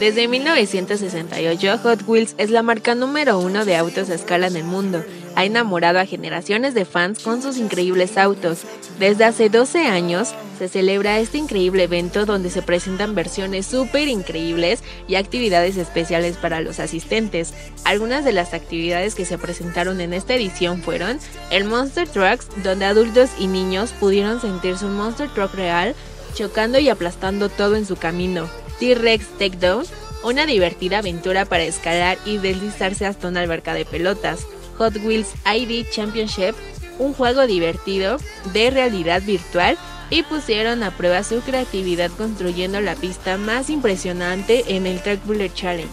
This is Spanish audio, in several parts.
Desde 1968, Hot Wheels es la marca número uno de autos a escala en el mundo. Ha enamorado a generaciones de fans con sus increíbles autos. Desde hace 12 años se celebra este increíble evento donde se presentan versiones súper increíbles y actividades especiales para los asistentes. Algunas de las actividades que se presentaron en esta edición fueron el Monster Trucks, donde adultos y niños pudieron sentirse un Monster Truck real chocando y aplastando todo en su camino. T-Rex Takedown, una divertida aventura para escalar y deslizarse hasta una alberca de pelotas. Hot Wheels ID Championship, un juego divertido de realidad virtual y pusieron a prueba su creatividad construyendo la pista más impresionante en el Track Challenge.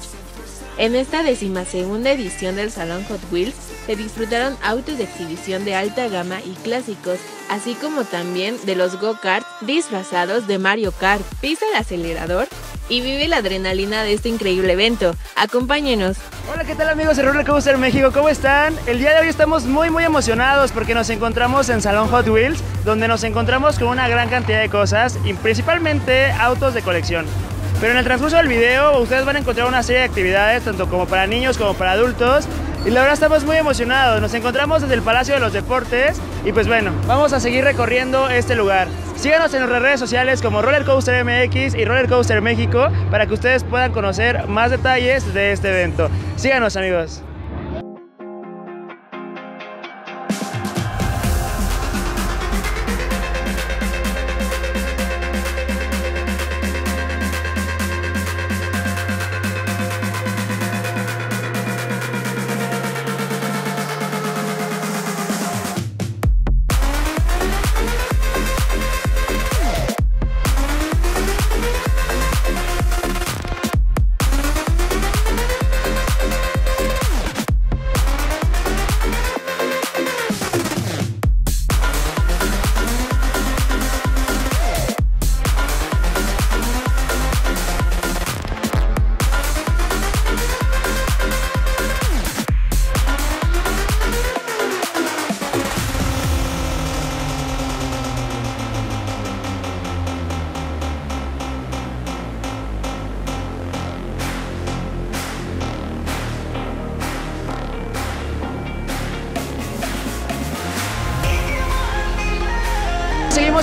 En esta decimasegunda edición del Salón Hot Wheels se disfrutaron autos de exhibición de alta gama y clásicos, así como también de los go-karts disfrazados de Mario Kart. Pisa el acelerador y vive la adrenalina de este increíble evento. Acompáñenos. Hola, ¿qué tal amigos de Roller Coaster México? ¿Cómo están? El día de hoy estamos muy muy emocionados porque nos encontramos en Salón Hot Wheels, donde nos encontramos con una gran cantidad de cosas y principalmente autos de colección. Pero en el transcurso del video ustedes van a encontrar una serie de actividades, tanto como para niños como para adultos. Y la verdad estamos muy emocionados. Nos encontramos desde el Palacio de los Deportes y pues bueno, vamos a seguir recorriendo este lugar. Síganos en nuestras redes sociales como Roller Coaster MX y Roller Coaster México para que ustedes puedan conocer más detalles de este evento. Síganos amigos.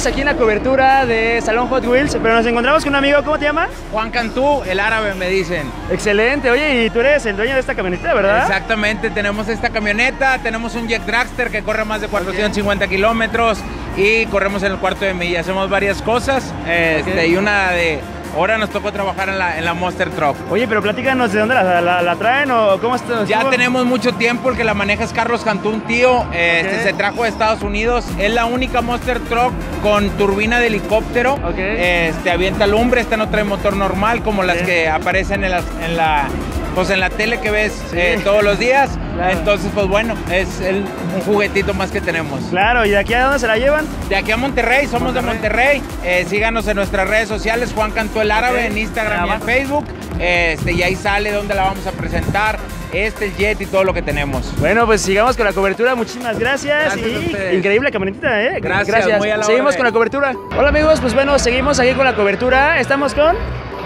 Aquí en la cobertura de Salón Hot Wheels, pero nos encontramos con un amigo, ¿cómo te llamas? Juan Cantú, el árabe me dicen. Excelente, oye, y tú eres el dueño de esta camioneta, ¿verdad? Exactamente, tenemos esta camioneta, tenemos un Jet Dragster que corre más de 450 kilómetros y corremos en el cuarto de milla. Hacemos varias cosas este, Ok. y una de... Ahora nos tocó trabajar en la, en la Monster Truck. Oye, pero platícanos de dónde la, la- la traen o cómo está. Ya tenemos mucho tiempo, el que la maneja es Carlos Cantú, un tío. Este. Se trajo de Estados Unidos. Es la única Monster Truck con turbina de helicóptero. Ok. Este, avienta lumbre, esta no trae motor normal como las que aparecen en, las- en la, pues en la tele que ves Sí. eh, todos los días. Claro. Entonces, pues bueno, es el- un juguetito más que tenemos. Claro, ¿y de aquí a dónde se la llevan? De aquí a Monterrey, somos de Monterrey. Eh, síganos en nuestras redes sociales, Juan Cantú el Árabe, en Instagram y en. Facebook. Este, y ahí sale donde la vamos a presentar, este, el jet y todo lo que tenemos. Bueno, pues sigamos con la cobertura. Muchísimas gracias. Gracias y increíble camionetita, ¿eh? Gracias, muy a la Seguimos con la cobertura. Hola amigos, pues bueno, seguimos aquí con la cobertura. Estamos con.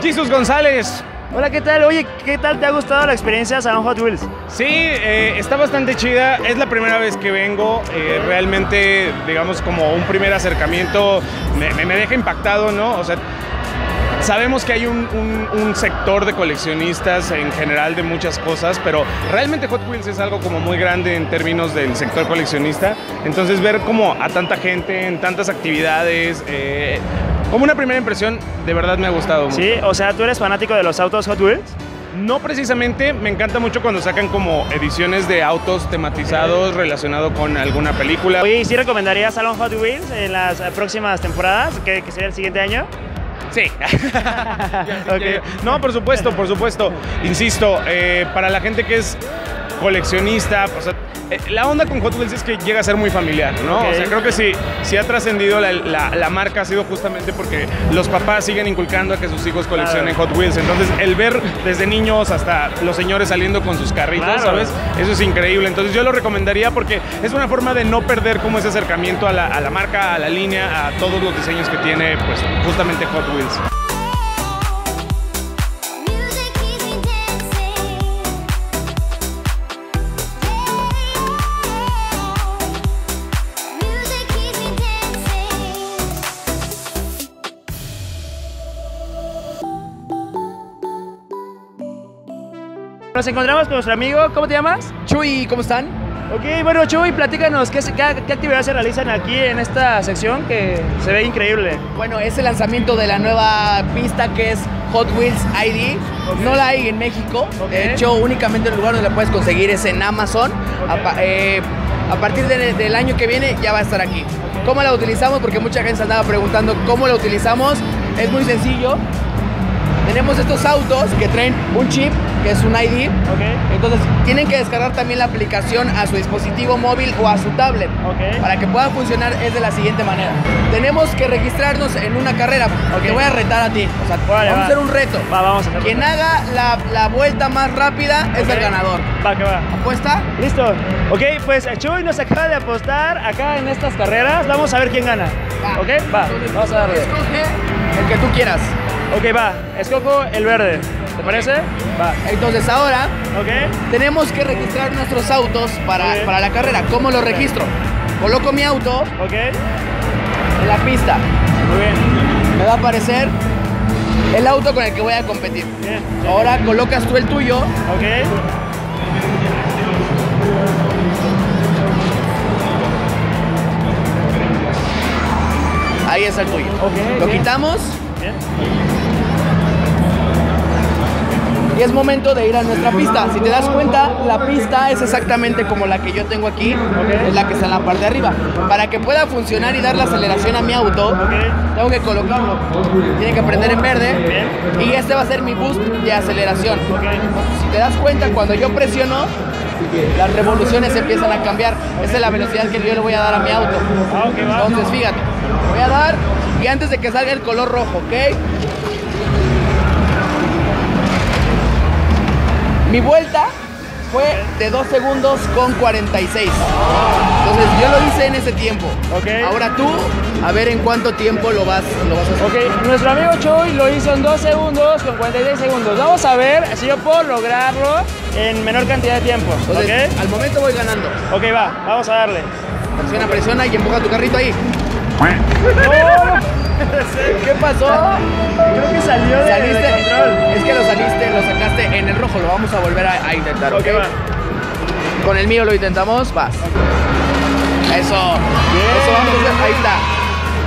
Jesus González. Hola, ¿qué tal? Oye, ¿qué tal te ha gustado la experiencia Salón Hot Wheels? Sí, eh, está bastante chida. Es la primera vez que vengo. Eh, realmente, digamos, como un primer acercamiento, me, deja impactado, ¿no? O sea, sabemos que hay un sector de coleccionistas en general de muchas cosas, pero realmente Hot Wheels es algo como muy grande en términos del sector coleccionista. Entonces, ver como a tanta gente en tantas actividades. eh, como una primera impresión, de verdad me ha gustado mucho. Sí, o sea, ¿tú eres fanático de los autos Hot Wheels? No precisamente, me encanta mucho cuando sacan como ediciones de autos tematizados relacionado con alguna película. Oye, ¿y sí recomendarías Salón Hot Wheels en las próximas temporadas, que, que sería el siguiente año? Sí. No, por supuesto, por supuesto. Insisto, eh, para la gente que es coleccionista, o sea, eh, la onda con Hot Wheels es que llega a ser muy familiar, ¿no? O sea, creo que sí, sí ha trascendido la, la- la marca, ha sido justamente porque los papás siguen inculcando a que sus hijos coleccionen Hot Wheels. Entonces, el ver desde niños hasta los señores saliendo con sus carritos, Claro. ¿sabes? Eso es increíble. Entonces, yo lo recomendaría porque es una forma de no perder como ese acercamiento a la, a la marca, a la línea, a todos los diseños que tiene, pues, justamente Hot Wheels. Nos encontramos con nuestro amigo, ¿cómo te llamas? Chuy, ¿cómo están? Ok, bueno Chuy, platícanos, ¿qué, qué, qué actividades se realizan aquí en esta sección que se ve increíble? Bueno, es el lanzamiento de la nueva pista que es Hot Wheels ID. Ok. No la hay en México. Ok. De hecho, únicamente el lugar donde la puedes conseguir es en Amazon. Ok. A, eh, a partir de- del año que viene ya va a estar aquí. ¿Cómo la utilizamos? Porque mucha gente se andaba preguntando cómo la utilizamos. Es muy sencillo. Tenemos estos autos que traen un chip, que es un ID. Ok, Entonces tienen que descargar también la aplicación a su dispositivo móvil o a su tablet. Ok. Para que pueda funcionar es de la siguiente manera. Tenemos que registrarnos en una carrera. Ok. Te voy a retar a ti. O sea, vamos va. a hacer un reto. va, vamos a hacerlo. Quien haga la, la vuelta más rápida es el ganador. Va, que va. ¿Apuesta? Listo. Ok, pues Chuy nos acaba de apostar acá en estas carreras. Vamos a ver quién gana. Va. Ok, va, vamos a darle. Escoge el que tú quieras. Ok, va, escojo el verde. ¿Te parece? Va. Entonces ahora Ok, tenemos que registrar nuestros autos para, para la carrera. ¿Cómo lo registro? Coloco mi auto ok. en la pista. Muy bien. Me va a aparecer el auto con el que voy a competir. Bien. Ahora colocas tú el tuyo Ok. Ahí está el tuyo. Ok, Lo bien. quitamos Bien. y es momento de ir a nuestra pista. Si te das cuenta, la pista es exactamente como la que yo tengo aquí, es la que está en la parte de arriba. Para que pueda funcionar y dar la aceleración a mi auto, tengo que colocarlo. Tiene que prender en verde y este va a ser mi boost de aceleración. Si te das cuenta, cuando yo presiono, las revoluciones empiezan a cambiar. Esa es la velocidad que yo le voy a dar a mi auto. Ah. Entonces, fíjate, voy a dar y antes de que salga el color rojo, ¿ok? Mi vuelta fue de 2 segundos con 46. Entonces yo lo hice en ese tiempo. Ok. Ahora tú, a ver en cuánto tiempo lo vas, lo vas a hacer. Ok, nuestro amigo Chuy lo hizo en 2 segundos con 46 segundos. Vamos a ver si yo puedo lograrlo en menor cantidad de tiempo. Entonces, ¿Ok? al momento voy ganando. Ok, va, vamos a darle. Presiona, presiona y empuja tu carrito ahí. ¿Qué pasó? Creo que salió de, de Saliste. control. Es que lo saliste, lo sacaste en el rojo. Lo vamos a volver a, a intentar, ¿ok? Va. Con el mío lo intentamos. Vas. Eso. Eso vamos a hacer. Ahí está.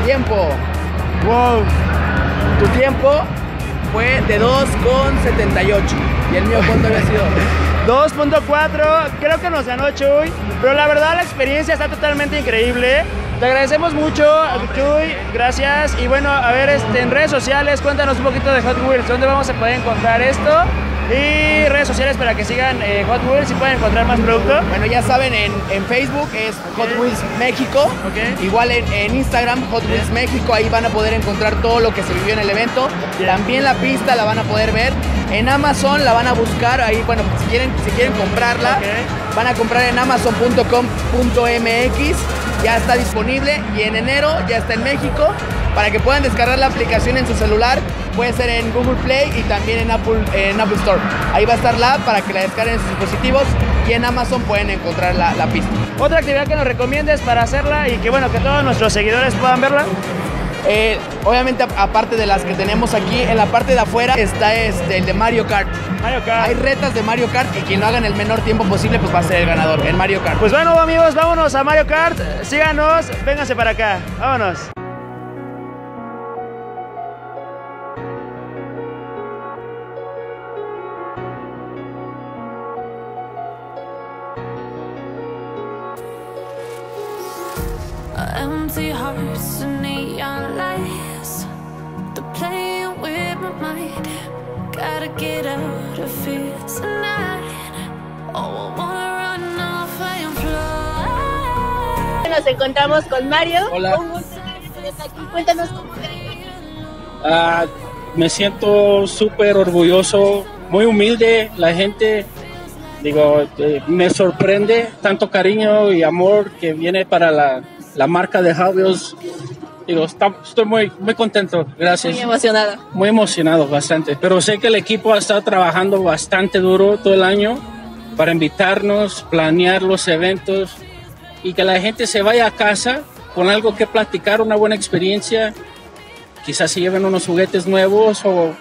Tiempo. Wow. Tu tiempo fue de 2,78. ¿Y el mío cuánto había sido? 2.4, creo que nos ganó Chuy, pero la verdad la experiencia está totalmente increíble. Te agradecemos mucho, Chuy, gracias. Y bueno, a ver, este, en redes sociales, cuéntanos un poquito de Hot Wheels, ¿dónde vamos a poder encontrar esto? Y redes sociales para que sigan eh, Hot Wheels y puedan encontrar más producto. Bueno, ya saben, en, en Facebook es Hot. Wheels México. Ok. Igual en, en Instagram, Hot Wheels México, ahí van a poder encontrar todo lo que se vivió en el evento. También la pista la van a poder ver. En Amazon la van a buscar, ahí, bueno, si quieren, si quieren comprarla, van a comprar en amazon.com.mx. Ya está disponible y en enero ya está en México. Para que puedan descargar la aplicación en su celular, puede ser en Google Play y también en Apple, en Apple Store. Ahí va a estar la para que la descarguen en sus dispositivos y en Amazon pueden encontrar la, la pista. Otra actividad que nos recomiendes para hacerla y que bueno, que todos nuestros seguidores puedan verla. Eh, obviamente, a- aparte de las que tenemos aquí, en la parte de afuera está este, el de Mario Kart. Mario Kart. Hay retas de Mario Kart y quien lo haga en el menor tiempo posible, pues va a ser el ganador en Mario Kart. Pues bueno amigos, vámonos a Mario Kart, síganos, vénganse para acá, vámonos. Empty hearts and neon lights. They're playing with my mind. Gotta get out of here tonight. Oh, I wanna run off and fly. Nos encontramos con Mario. Hola. Aquí. Cuéntanos cómo te Ah, me siento súper orgulloso, muy humilde, la gente, digo, eh, me sorprende tanto cariño y amor que viene para la, la marca de Wheels. Digo, está- estoy muy, muy contento, gracias. muy emocionada. Muy emocionado, bastante. Pero sé que el equipo ha estado trabajando bastante duro todo el año para invitarnos, planear los eventos y que la gente se vaya a casa con algo que platicar, una buena experiencia. Quizás se lleven unos juguetes nuevos o,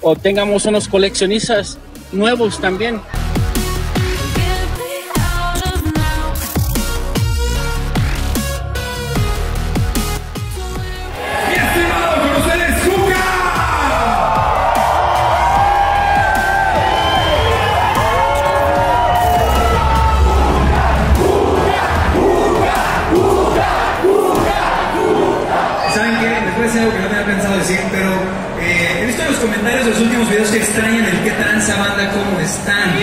o tengamos unos coleccionistas nuevos también. Banda, cómo están.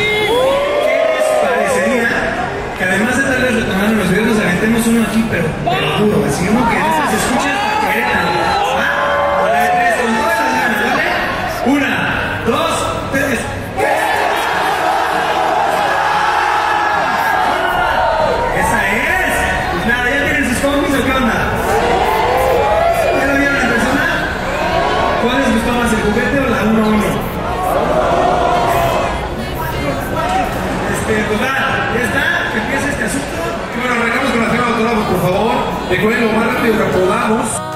Que podamos.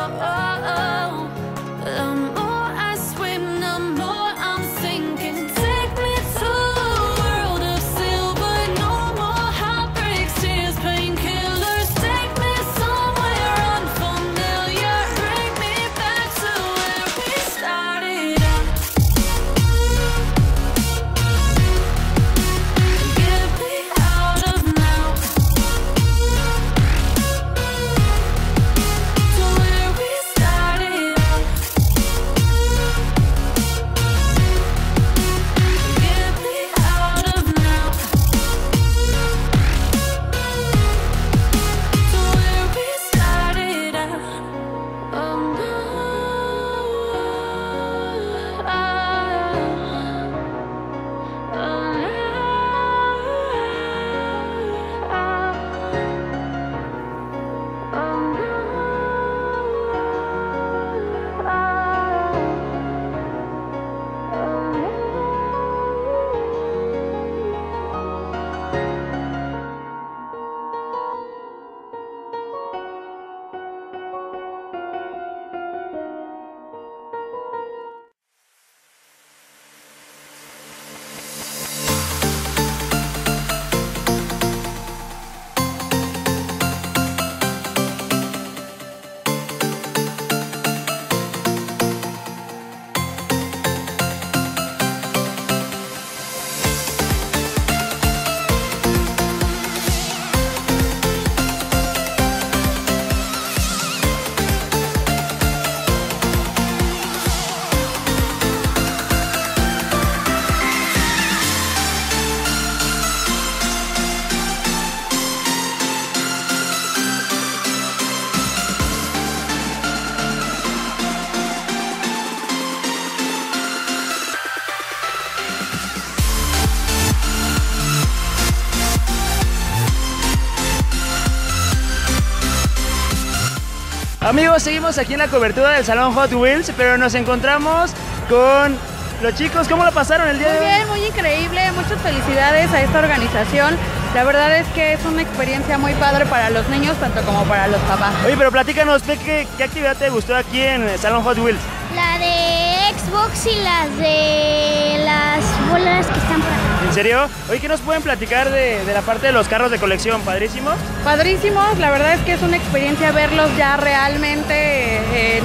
Amigos, seguimos aquí en la cobertura del Salón Hot Wheels, pero nos encontramos con los chicos. ¿Cómo lo pasaron el día Muy de hoy? bien, muy increíble. Muchas felicidades a esta organización. La verdad es que es una experiencia muy padre para los niños, tanto como para los papás. Oye, pero platícanos, ¿qué, qué, qué actividad te gustó aquí en el Salón Hot Wheels? La de Xbox y las de las bolas que están por acá. ¿En serio? Oye, ¿qué nos pueden platicar de, de la parte de los carros de colección? ¿Padrísimo? Padrísimos, la verdad es que es una experiencia verlos ya realmente en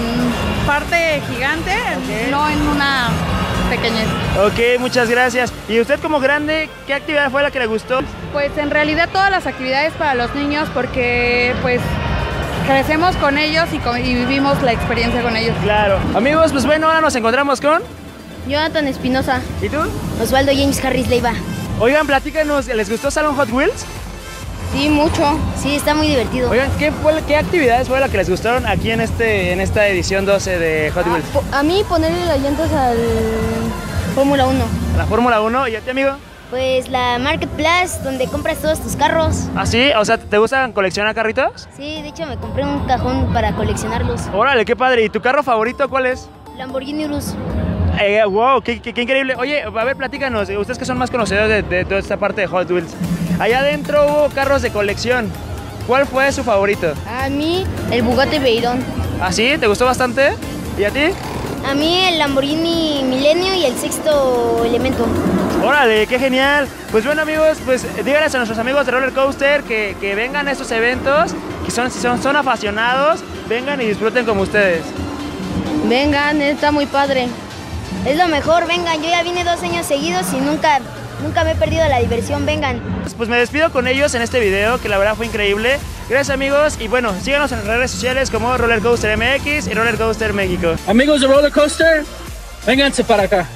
parte gigante, no en una pequeñez. Ok, muchas gracias. ¿Y usted como grande, qué actividad fue la que le gustó? Pues en realidad todas las actividades para los niños porque pues crecemos con ellos y, con- y vivimos la experiencia con ellos. Claro. Amigos, pues bueno, ahora nos encontramos con... Jonathan Espinosa. ¿Y tú? Osvaldo James Harris Leiva. Oigan, platícanos, ¿les gustó Salón Hot Wheels? Sí, mucho. Sí, está muy divertido. Oigan, ¿qué, fue, ¿qué actividades fue la que les gustaron aquí en, este, en esta edición 12 de Hot Wheels? Po- A mí ponerle las llantas al Fórmula 1. La Fórmula 1, ¿y a ti, amigo? Pues la Marketplace, donde compras todos tus carros. ¿Ah, sí? O sea, ¿te gustan coleccionar carritos? Sí, de hecho me compré un cajón para coleccionarlos. Órale, qué padre. ¿Y tu carro favorito cuál es? Lamborghini Urus. Eh, wow, qué, qué- qué increíble. Oye, a ver, platícanos, eh, ustedes que son más conocedores de, de toda esta parte de Hot Wheels. Allá adentro hubo carros de colección. ¿Cuál fue su favorito? A mí el Bugatti Veyron. ¿Ah, sí? ¿Te gustó bastante? ¿Y a ti? A mí el Lamborghini Milenio y el sexto elemento. Órale, qué genial. Pues bueno amigos, pues díganles a nuestros amigos de Roller Coaster que, que vengan a estos eventos, que son, si son, son apasionados, vengan y disfruten como ustedes. Vengan, está muy padre. Es lo mejor, vengan. Yo ya vine dos años seguidos y nunca, nunca me he perdido la diversión. Vengan. Pues me despido con ellos en este video, que la verdad fue increíble. Gracias amigos y bueno, síganos en las redes sociales como Roller Coaster MX y Roller Coaster México. Amigos de Roller Coaster, vénganse para acá.